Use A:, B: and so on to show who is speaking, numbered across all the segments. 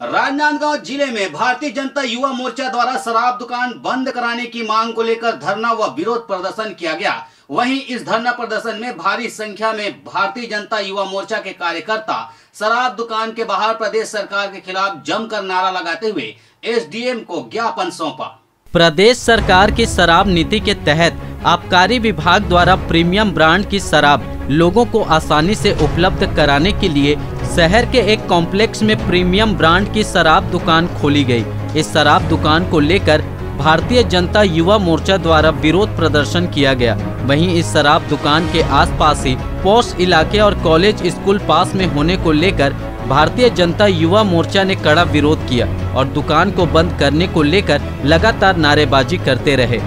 A: राजनांदगांव ज़िले में भारतीय जनता युवा मोर्चा द्वारा शराब दुकान बंद कराने की मांग को लेकर धरना व विरोध प्रदर्शन किया गया। वहीं इस धरना प्रदर्शन में भारी संख्या में भारतीय जनता युवा मोर्चा के कार्यकर्ता शराब दुकान के बाहर प्रदेश सरकार के खिलाफ जमकर नारा लगाते हुए एसडीएम को ज्ञापन सौंपा।
B: प्रदेश सरकार की शराब नीति के तहत आबकारी विभाग द्वारा प्रीमियम ब्रांड की शराब लोगों को आसानी से उपलब्ध कराने के लिए शहर के एक कॉम्प्लेक्स में प्रीमियम ब्रांड की शराब दुकान खोली गई। इस शराब दुकान को लेकर भारतीय जनता युवा मोर्चा द्वारा विरोध प्रदर्शन किया गया। वहीं इस शराब दुकान के आसपास ही पोस्ट इलाके और कॉलेज स्कूल पास में होने को लेकर भारतीय जनता युवा मोर्चा ने कड़ा विरोध किया और दुकान को बंद करने को लेकर लगातार नारेबाजी करते रहे।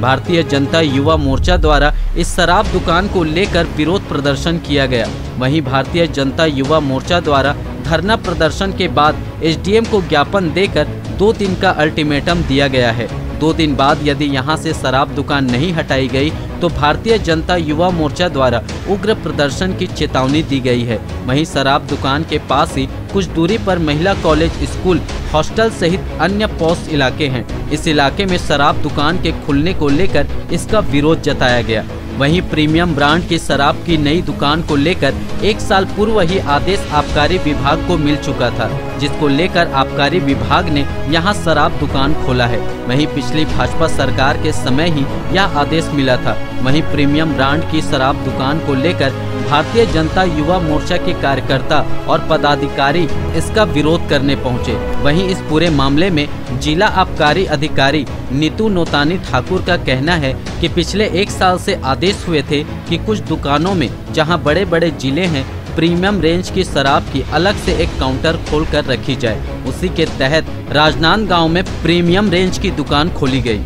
B: भारतीय जनता युवा मोर्चा द्वारा इस शराब दुकान को लेकर विरोध प्रदर्शन किया गया। वहीं भारतीय जनता युवा मोर्चा द्वारा धरना प्रदर्शन के बाद एसडीएम को ज्ञापन देकर दो दिन का अल्टीमेटम दिया गया है। दो दिन बाद यदि यहाँ से शराब दुकान नहीं हटाई गई तो भारतीय जनता युवा मोर्चा द्वारा उग्र प्रदर्शन की चेतावनी दी गई है। वहीं शराब दुकान के पास ही कुछ दूरी पर महिला कॉलेज स्कूल, हॉस्टल सहित अन्य पोस्ट इलाके हैं। इस इलाके में शराब दुकान के खुलने को लेकर इसका विरोध जताया गया। वहीं प्रीमियम ब्रांड की शराब की नई दुकान को लेकर एक साल पूर्व ही आदेश आबकारी विभाग को मिल चुका था, जिसको लेकर आबकारी विभाग ने यहाँ शराब दुकान खोला है। वहीं पिछली भाजपा सरकार के समय ही यह आदेश मिला था। वहीं प्रीमियम ब्रांड की शराब दुकान को लेकर भारतीय जनता युवा मोर्चा के कार्यकर्ता और पदाधिकारी इसका विरोध करने पहुँचे। वहीं इस पूरे मामले में जिला आबकारी अधिकारी नीतू नोतानी ठाकुर का कहना है कि पिछले एक साल से आदेश हुए थे कि कुछ दुकानों में, जहाँ बड़े बड़े ज़िले हैं, प्रीमियम रेंज की शराब की अलग से एक काउंटर खोल कर रखी जाए। उसी के तहत राजनांद राजनांदगांव में प्रीमियम रेंज की दुकान खोली गई।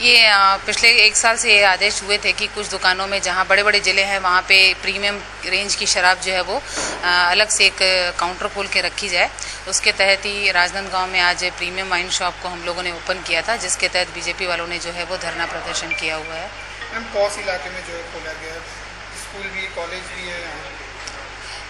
C: ये पिछले एक साल से ये आदेश हुए थे कि कुछ दुकानों में जहाँ बड़े बड़े ज़िले हैं, वहाँ पे प्रीमियम रेंज की शराब जो है वो अलग से एक काउंटर खोल के रखी जाए। उसके तहत ही राजनांदगांव में आज प्रीमियम वाइन शॉप को हम लोगों ने ओपन किया था, जिसके तहत बीजेपी वालों ने जो है वो धरना प्रदर्शन किया हुआ है।
D: मैम कौस इलाके में जो है खोला गया स्कूल भी, कॉलेज भी है?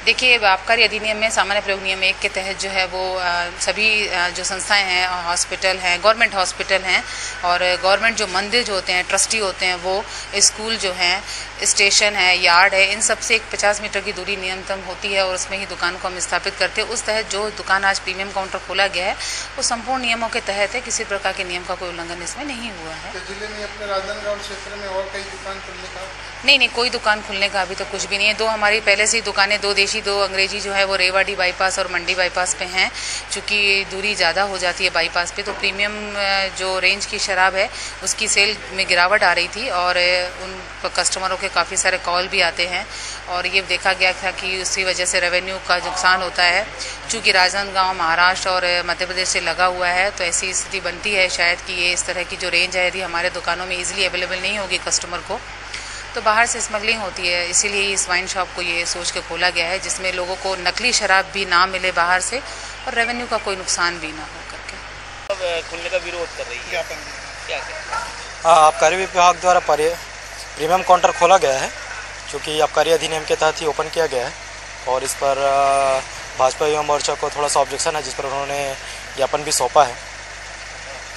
C: देखिए आबकारी अधिनियम में सामान्य प्रयोग नियम एक के तहत जो है वो आ, सभी आ, जो संस्थाएँ हैं हॉस्पिटल हैं गवर्नमेंट हॉस्पिटल हैं और गवर्नमेंट जो मंदिर जो होते हैं ट्रस्टी होते हैं वो स्कूल जो हैं स्टेशन है यार्ड है इन सबसे एक पचास मीटर की दूरी न्यूनतम होती है और उसमें ही दुकान को हम स्थापित करते हैं। उस तहत जो दुकान आज प्रीमियम काउंटर खोला गया है वो संपूर्ण नियमों के तहत है किसी प्रकार के नियम का कोई उल्लंघन इसमें नहीं हुआ है।
D: तो ज़िले में अपने राजनांदगांव क्षेत्र में और कई दुकान खुलने का?
C: नहीं नहीं कोई दुकान खुलने का अभी तो कुछ भी नहीं है। दो हमारी पहले से ही दुकानें दो देशी दो अंग्रेज़ी जो है वो रेवाडी बाईपास और मंडी बाईपास पे हैं चूँकि दूरी ज़्यादा हो जाती है बाईपास पे तो प्रीमियम जो रेंज की शराब है उसकी सेल में गिरावट आ रही थी और उन कस्टमरों के काफ़ी सारे कॉल भी आते हैं और ये देखा गया था कि उसी वजह से रेवेन्यू का नुकसान होता है। चूँकि राजनांदगांव महाराष्ट्र और मध्य प्रदेश से लगा हुआ है तो ऐसी स्थिति बनती है शायद कि ये इस तरह की जो रेंज है यदि हमारे दुकानों में ईजिली अवेलेबल नहीं होगी कस्टमर को तो बाहर से स्मगलिंग होती है। इसीलिए इस वाइन शॉप को ये सोच के खोला गया है जिसमें लोगों को नकली शराब भी ना मिले बाहर से और रेवेन्यू का कोई नुकसान भी ना हो करके।
E: खुलने का विरोध कर रही है। क्या क्या
F: हाँ, आबकारी विभाग द्वारा परि- प्रीमियम काउंटर खोला गया है जो कि आबकारी अधिनियम के तहत ही ओपन किया गया है और इस पर भाजपा युवा मोर्चा को थोड़ा सा ऑब्जेक्शन है जिस पर उन्होंने ज्ञापन भी सौंपा है।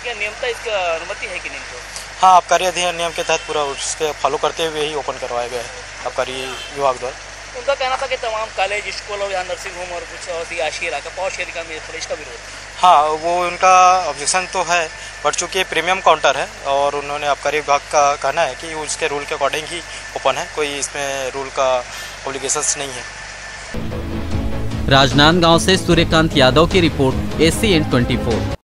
E: क्या नियमता इसका अनुमति है कि नहीं तो?
F: हाँ आबकारी अधिनियम के तहत पूरा उसके फॉलो करते हुए ही ओपन करवाया गया है आबकारी विभाग द्वारा।
E: उनका कहना था कि तमाम कॉलेज स्कूल और यहाँ नर्सिंग होम और कुछ और आशी इलाका पौष एरिया में थोड़ा इसका विरोध।
F: हाँ वो उनका ऑब्जेक्शन तो है बट चूँकि ये प्रीमियम काउंटर है और उन्होंने आबकारी विभाग का कहना है कि उसके रूल के अकॉर्डिंग ही ओपन है कोई इसमें रूल का ऑब्लिगेशंस नहीं है।
B: राजनांदगांव से सूर्यकांत यादव की रिपोर्ट एसी एन ट्वेंटी